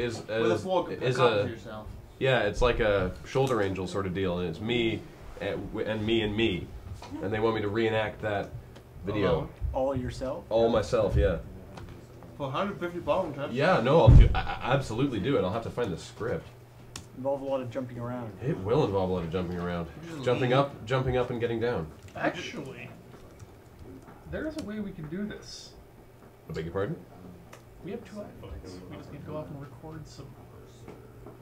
is With a is, is a a yourself. yeah, it's like a shoulder angel sort of deal, and it's me and, and me and me, and they want me to reenact that video Alone? All yourself? all myself. Yeah. For 150 ballroom times. Yeah, no, I'll do. I, I absolutely do it. I'll have to find the script. Involve a lot of jumping around. It will involve a lot of jumping around, jumping up, jumping up, and getting down. Actually, there is a way we can do this. I beg your pardon. We have two iPhones. We just need to go off and record some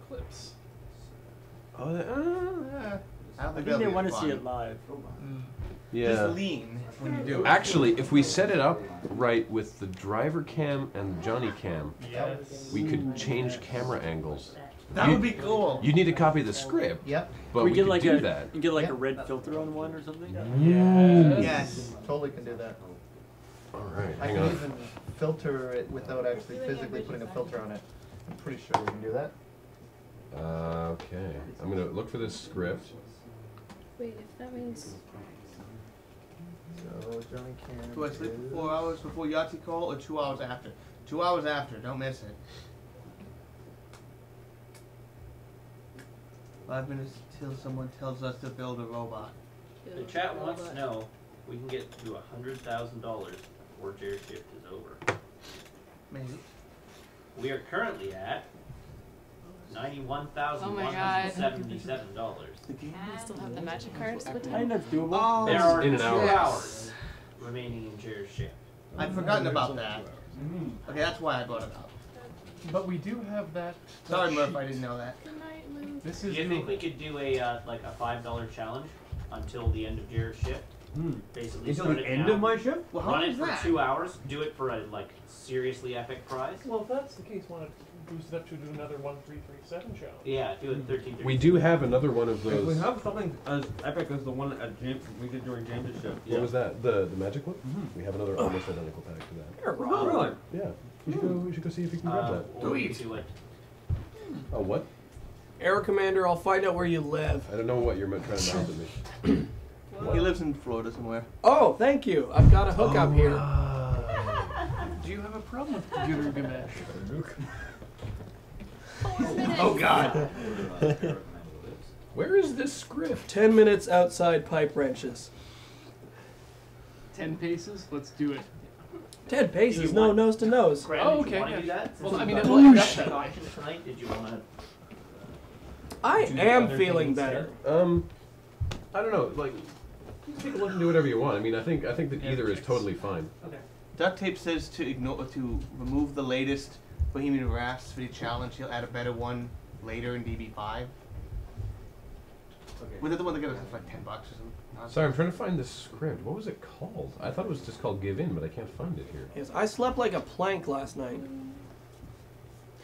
clips. Oh, that, uh, I don't I think think they want to see it live. yeah. Just lean when you do it. Actually, if we set it up right with the driver cam and the Johnny cam, Yes. we could change camera angles. that you- would be cool. You need to copy the script, Yep. but we, we, get could like do a that. you get like Yeah. a red filter on one or something. Yes. Yes. Totally can do that. All right, I hang can on. Even filter it without actually physically putting a filter on it. I'm pretty sure we can do that. Uh, okay, I'm gonna look for this script. Wait, if that means So Johnny can. Do I sleep do- for four hours before Yahtzee call or two hours after? Two hours after. Don't miss it. Five minutes till someone tells us to build a robot. The chat wants to know we can get to a hundred thousand dollars before Jared shift is over. Maybe. We are currently at ninety-one thousand Oh my one hundred seventy-seven dollars. I still have the magic cards with I think him. doable. Oh, There are in an two hour. hours remaining in Jared's shift. I'd forgotten about that. Okay, that's why I brought it up. But we do have that. that Sorry, Murph, sheet. I didn't know that. Good night, Lou. This Do is you think we could do a uh, like a five dollar challenge until the end of Jared's shift? Basically, Until start the end now, of my shift? Well, how run long it is for that? two hours, do it for a like seriously epic prize. Well, if that's the case, why not boost it up to do another one three three seven challenge? Yeah, do it thirteen. We do have another one of If we have something as epic as the one at James we did during James' shift. What was that? The the magic one? We have another almost identical pack to that. You're Oh, really? Yeah, We should go. You should go see if we can grab Uh, that. or we could do it. Oh, what? Air Commander, I'll find out where you live. I don't know what you're trying to mouth at me. He lives in Florida somewhere. Oh, thank you. I've got a hookup here. Do you have a problem with computer Gamesh? Oh God. Where is this script? Ten minutes outside pipe wrenches. Ten paces. Let's do it. Ten paces, no nose to nose. Graham, Oh, did okay, you yeah. do that? Well, I mean, we've it- got well, that that's- option tonight. Did you want to? I am feeling thing better. Um, I don't know. Like, take a look and do whatever you want. I mean, I think I think that either is totally fine. Okay. Duct tape says to ignore to remove the latest Bohemian Rhapsody challenge. He'll add a better one later in DB5. Okay. Was it the one that got us like ten bucks or something? Sorry, I'm trying to find this script. What was it called? I thought it was just called Give In, but I can't find it here. Yes, I slept like a plank last night.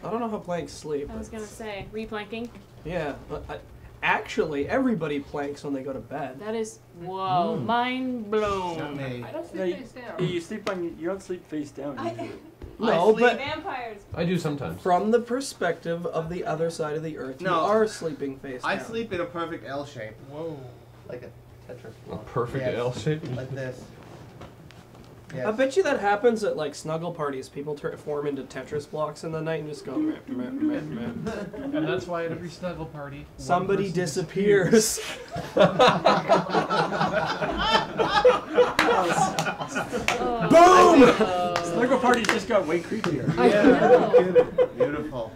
I don't know how planks sleep. I was gonna say, replanking. Yeah, but I, actually, everybody planks when they go to bed. That is whoa, mm. mind Not blown. me. Yeah, you, you sleep on you don't sleep face down usually. No, but Vampires. I do sometimes. from the perspective of the other side of the earth, you No. are sleeping face down. I down. sleep in a perfect L shape, Whoa. Like a Tetris A perfect Yes. L shape. like this. I bet you that happens at like snuggle parties. People tur form into Tetris blocks in the night and just go. Meh, meh, meh, meh. And that's why at every snuggle party, Somebody person disappears. Oh, Snuggle parties just got way creepier. I know. Beautiful.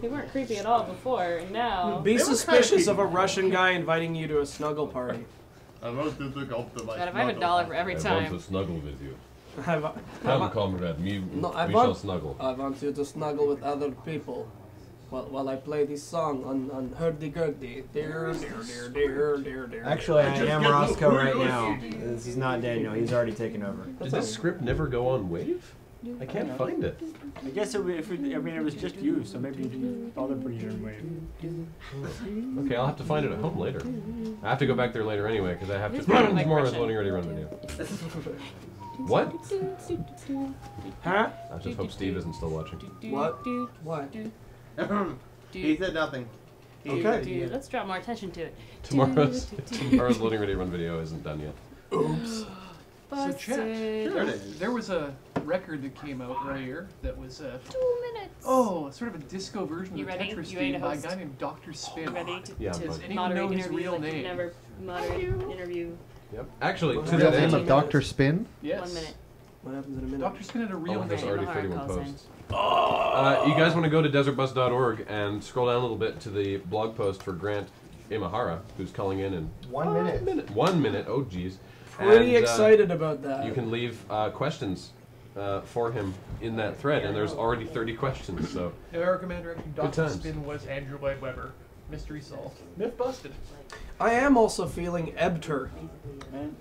They weren't creepy at all before, and now. Be They were kinda suspicious of a. Russian guy inviting you to a snuggle party. God, if I have a dollar for every time. snuggle with you. I've, Come, comrade, me, No, I we want- shall snuggle. I want you to snuggle with other people while, while I play this song on, on hurdy-gurdy. Dear, dear, dear, dear, dear, dear. Actually, I just am Roscoe right Oreos. now. He's not dead, you know. He's already taken over. Did this script never go on Wave? I can't find it. I guess it, if it, I mean it was just you, so maybe you didn't bother putting it in wave. Okay, I'll have to find it at home later. I have to go back there later anyway because I have to. part of my Tomorrow's question. loading ready run video. What? Huh? I just hope Steve isn't still watching. What? What? he said nothing. He Okay. said- Dude, let's draw more attention to it. Tomorrow's tomorrow's loading ready run video isn't done yet. Oops. So chat. Busted. Sure it is. There was a record that came out right here that was a Two minutes. oh, sort of a disco version You of ready? Tetris You ready by a guy named Dr. Spin. Ready to, Yeah, to but- Does anyone moderate know his real like name? never moderate interview. Yep. Actually, to Real that name of Dr. Spin? Yes. One minute. What happens in a minute? Dr. Spin had a real Oh, there's name. already 31 calls in. posts. Uh, you guys want to go to desertbus.org and scroll down a little bit to the blog post for Grant Imahara, who's calling in in One one minute. minute. One minute. Oh, geez. Pretty And, uh, excited about that. You can leave uh, questions uh, for him in that thread, and there's already 30 questions. So Our commander actually Dr. Spin was Andrew Lloyd Webber. Mystery solved. Myth busted. I am also feeling Ebter. Man,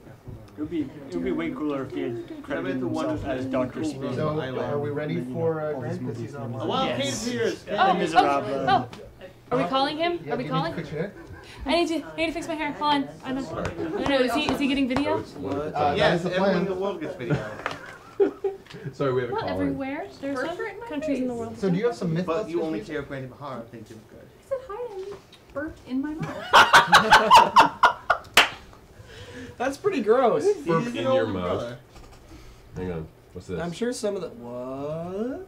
it would be it would be way cooler if he had credited the one himself as Doctor cool So, are we ready for uh, Grant? Because he's movies online. made Well, Yes. Kate Pierce. Oh, Les Miserables. oh, oh. Are we calling him? Are we calling? Need to fix your hair? I need to. I need to fix my hair. Hold on. I don't. No, no. Is he? Is he getting video? Uh, Yes, everyone in the world gets video. Sorry, we have a Not caller. everywhere. There's some countries in the world. So do you have some Mythbusters? But you only music? care Grant Imahara thinks it's good. I said hi and burped in my mouth. That's pretty gross. Burp in your mouth. brother. Hang on. What's this? I'm sure some of the what?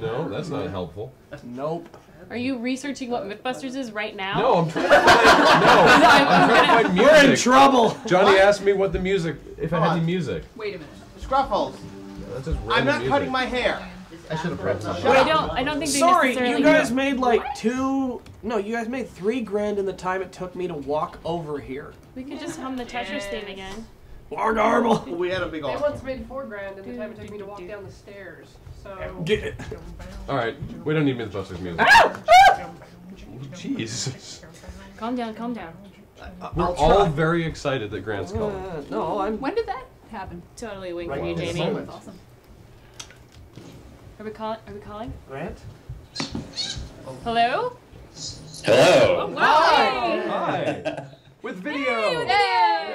No, that's not helpful. Nope. Are you researching what MythBusters is right now? No, I'm trying to find. No, I'm trying to find music. We're in trouble. Johnny asked me what the music, if I had any music. Wait a minute. Scruffles. That's just I'm not music. cutting my hair. I should have prepped something. But I don't. I don't think they Sorry, necessarily. you guys made like two. No, you guys made three grand in the time it took me to walk over here. We could just hum the Tetris theme again. War garble. We had a big They off. once made four grand in the time it took me to walk down the stairs. So Get it. All right, we don't need Mythbusters music. Ah! Ah! Jeez. Calm down. Calm down. Uh, We're I'll all try. very excited that Grant's calling. Uh, no, I'm. when did that happen? Totally wink Right for you, Jamie. moment. Awesome. Are we calling? Are we calling? Grant? Hello? Hello. Hi. Hi. With video.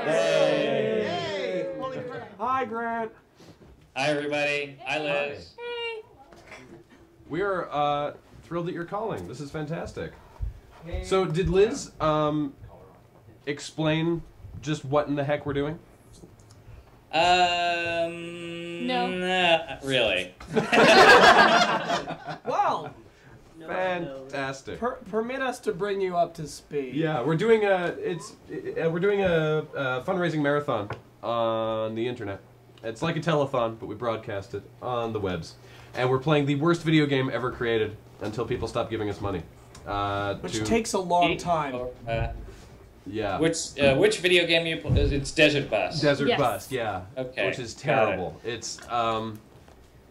Hey! Holy crap. Hi, Grant. Hi, everybody. Hi, Liz. Hey. We are uh, thrilled that you're calling. This is fantastic. So, did Liz um, explain just what in the heck we're doing? Um. No. Not really. Well, No, no. Fantastic. per- permit us to bring you up to speed. Yeah, we're doing a it's uh, we're doing a, a fundraising marathon on the internet. It's like a telethon, but we broadcast it on the webs, and we're playing the worst video game ever created until people stop giving us money. Uh, Which to, takes a long time. Uh, yeah, which uh, which video game you play? It's Desert Bus. Desert Yes. Bus, yeah, Okay, which is got it. terrible. It's um,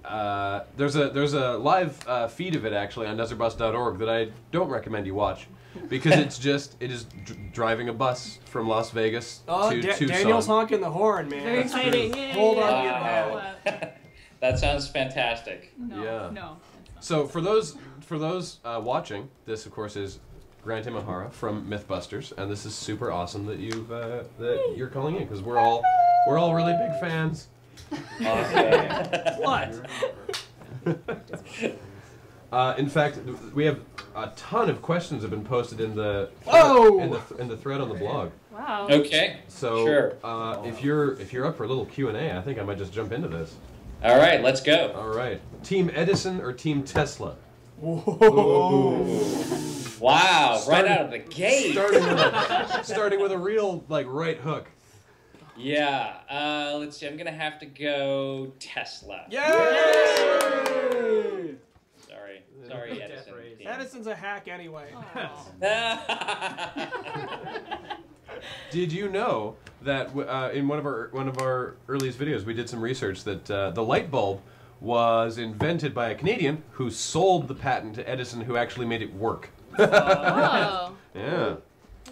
uh, there's a there's a live uh, feed of it actually on desertbus.org that I don't recommend you watch because it's just it is dr- driving a bus from Las Vegas Oh, to Da- Tucson. Daniel's honking the horn, man. Very exciting. Yay. Hold on to your Wow. that sounds fantastic. No. Yeah. No. So for those for those uh, watching, this of course is Grant Imahara from MythBusters, and this is super awesome that you've uh, that you're calling in because we're all we're all really big fans. What? Uh, in fact, we have a ton of questions have been posted in the Whoa! in the in the thread on the blog. Wow. okay. So Sure. uh, if you're if you're up for a little Q and A, I think I might just jump into this. All right. Let's go. All right, Team Edison or Team Tesla? Wow. Starting- right out of the gate. Starting with a, starting with a real like right hook. Yeah. Uh, let's see. I'm gonna have to go Tesla. Yay! Sorry. Sorry, Edison. Edison's a hack anyway. Did you know that uh, in one of our one of our earliest videos we did some research that uh, the light bulb was invented by a Canadian who sold the patent to Edison, who actually made it work. Oh. Yeah.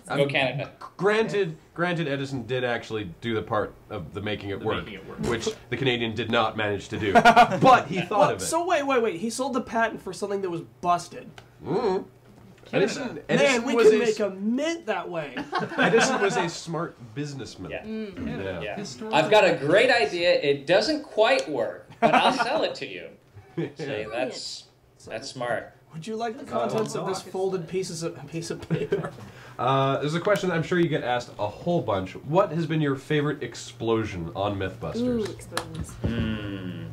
Go Canada. Granted, granted, Edison did actually do the part of the making it, work, which the Canadian did not manage to do, but he thought What? of it. So wait, wait, wait. He sold the patent for something that was busted. Mm. Edison, Man, Edison we was could make a mint that way. Edison was a smart businessman. Yeah. Yeah. Yeah. Historical I've got a great idea. It doesn't quite work, but I'll sell it to you. See, that's That's smart. Would you like the contents of this folded pieces of piece of paper? Uh, there's a question that I'm sure you get asked a whole bunch. What has been your favorite explosion on MythBusters? Ooh, explosions. Hmm.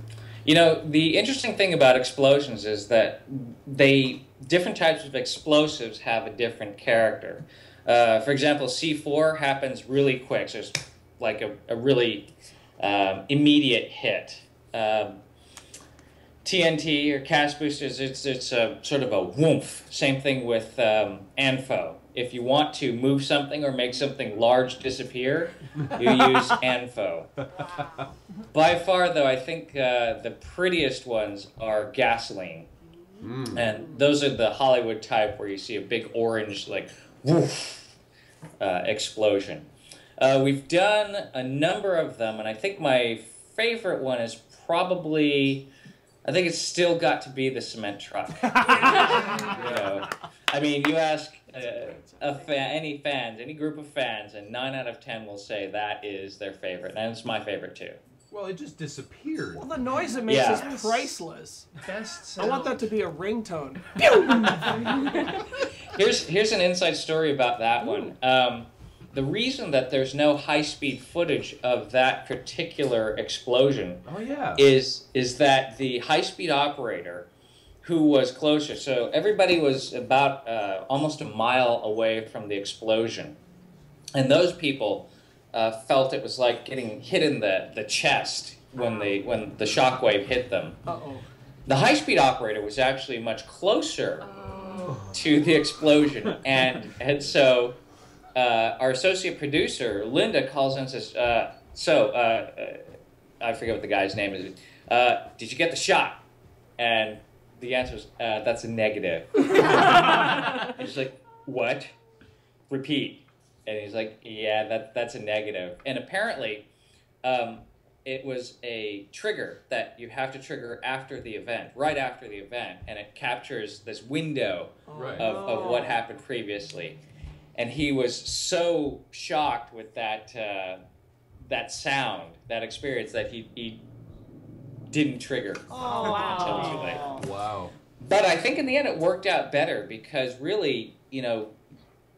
You know, the interesting thing about explosions is that they different types of explosives have a different character. Uh, for example, C4 happens really quick, so it's like a, a really um, immediate hit. Um, TNT or cast boosters, it's it's a sort of a woomph. Same thing with um, Anfo. If you want to move something or make something large disappear, you use Anfo. By far, though, I think uh, the prettiest ones are gasoline, Mm. and those are the Hollywood type where you see a big orange like woof uh, explosion. Uh, we've done a number of them, and I think my favorite one is probably. I think it's still got to be the cement truck. you know, I mean, you ask uh, a fa- any fans, any group of fans, and nine out of ten will say that is their favorite, and it's my favorite too. Well, it just disappeared. Well, the noise it makes Yeah. is priceless. Best I want that to be a ringtone. Here's here's an inside story about that one. Um, the reason that there's no high speed footage of that particular explosion Oh yeah. is is that the high speed operator who was closer so everybody was about uh, almost a mile away from the explosion. And those people uh, felt it was like getting hit in the, the chest when the when the shockwave hit them. Uh oh. the high speed operator was actually much closer to the explosion. And and so uh, our associate producer Linda calls in and says uh, so uh, uh, I forget what the guy's name is uh, did you get the shot and the answer is uh, that's a negative." negative and she's like what repeat and he's like yeah that that's a negative." negative and apparently um, it was a trigger that you have to trigger after the event, right after the event, and it captures this window Right. of, of what happened previously. And he was so shocked with that uh, that sound, that experience, that he, he didn't trigger Oh, until too wow. late. Wow. But I think in the end it worked out better because really, you know,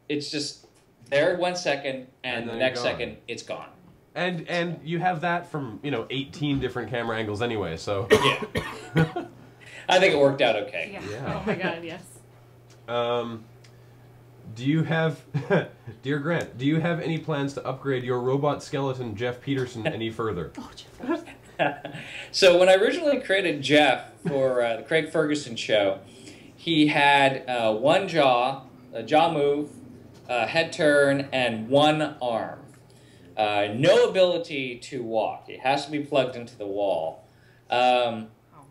it's just there one second and, And the next second it's gone. And and you have that from you know 18 different camera angles anyway. So Yeah. I think it worked out okay. Yeah. Yeah. Oh my god, yes. Um, do you have, dear Grant, do you have any plans to upgrade your robot skeleton Geoff Peterson any further? so when I originally created Geoff for uh, the Craig Ferguson show, he had uh, one jaw, a jaw move, a head turn, and one arm. Uh, no ability to walk. It has to be plugged into the wall. Um,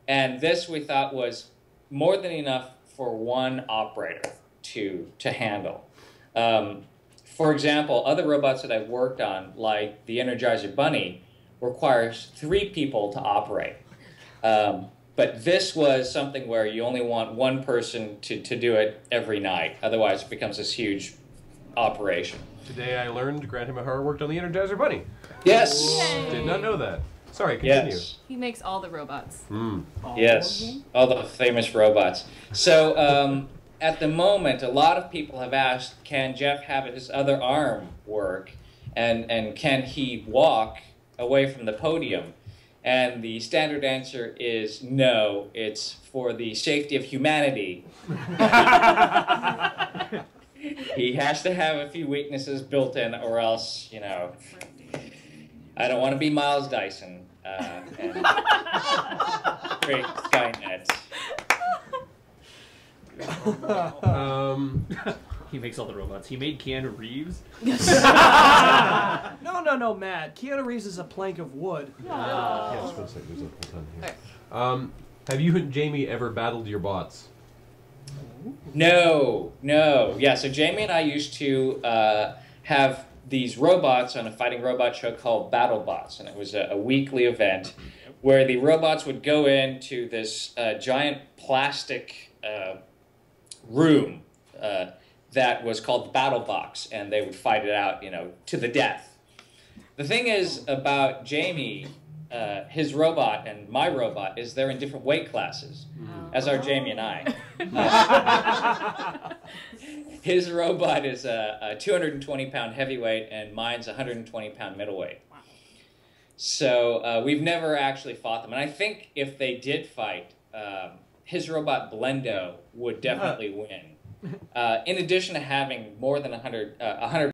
and this we thought was more than enough for one operator to to handle. Um, for example, other robots that I've worked on, like the Energizer Bunny, requires three people to operate. Um, but this was something where you only want one person to, to do it every night. Otherwise, it becomes this huge operation. Today I learned Grant Imahara worked on the Energizer Bunny. Yes. Did not know that. Sorry, continue. Yes. He makes all the robots. Hmm. Yes, all the famous robots. So um, at the moment, a lot of people have asked, can Geoff have his other arm work, and and can he walk away from the podium? And the standard answer is no. It's for the safety of humanity. he has to have a few weaknesses built in, or else, you know, I don't want to be Miles Dyson uh, and create Skynet. Um, He makes all the robots. He made Keanu Reeves. no, no, no, Matt. Keanu Reeves is a plank of wood. yeah, just one second. There's a ton here. Um, have you and Jamie ever battled your bots? No, no. Yeah, so Jamie and I used to uh, have these robots on a fighting robot show called BattleBots, and it was a, a weekly event where the robots would go into this uh, giant plastic uh, room uh, that was called the Battle Box, and they would fight it out, you know, to the death. The thing is about Jamie, uh, his robot and my robot is they're in different weight classes. as are Jamie and I. His robot is a, a 220 pound heavyweight, and mine's a 120 pound middleweight. So uh, we've never actually fought them, and I think if they did fight, um, his robot Blendo would definitely win. Uh, in addition to having more than 100, uh, 100